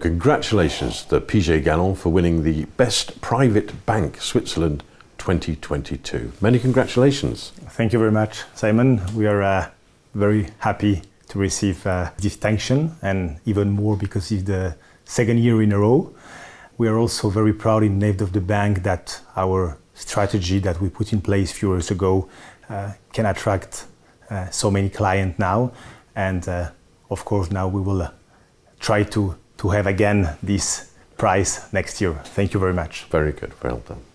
Congratulations to Piguet Galland for winning the Best Private Bank Switzerland 2022. Many congratulations. Thank you very much, Simon. We are uh, very happy to receive uh, distinction and even more because it's the second year in a row. We are also very proud in Nave of the Bank that our strategy that we put in place a few years ago uh, can attract uh, so many clients now. And uh, of course, now we will uh, try to, to have again this prize next year. Thank you very much. Very good. Well done.